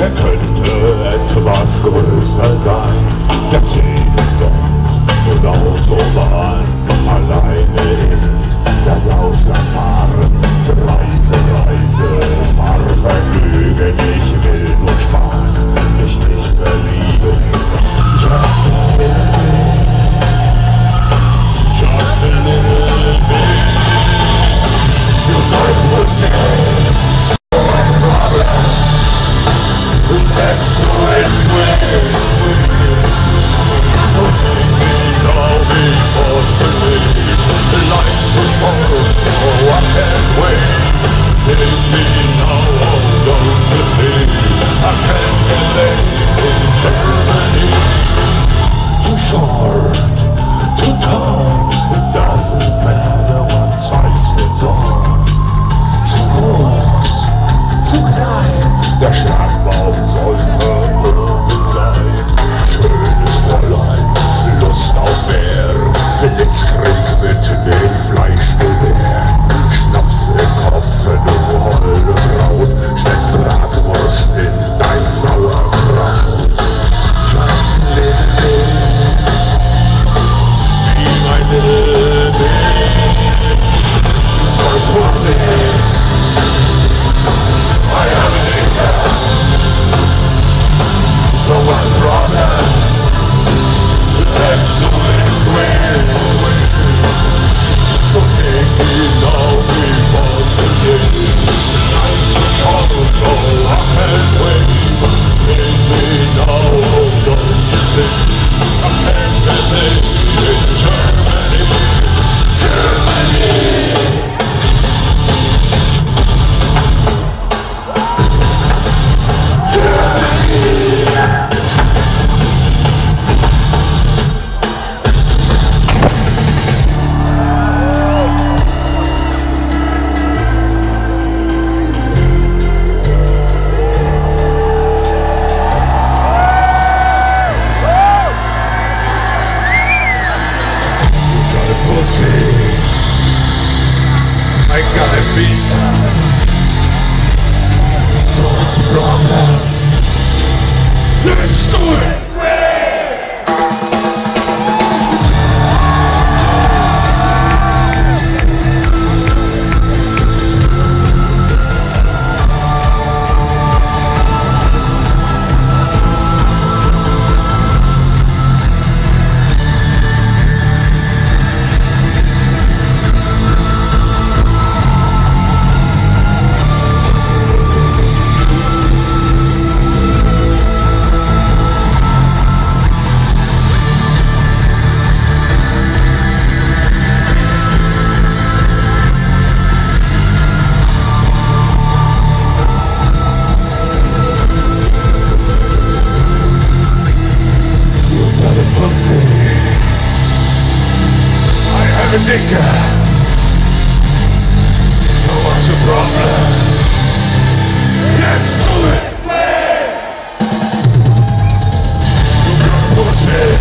er könnte etwas größer sein. Der Zehn ist ganz und Autobahn allein. That's the way it's me The next. thinker what's the problem? Let's do it! Man! You got push it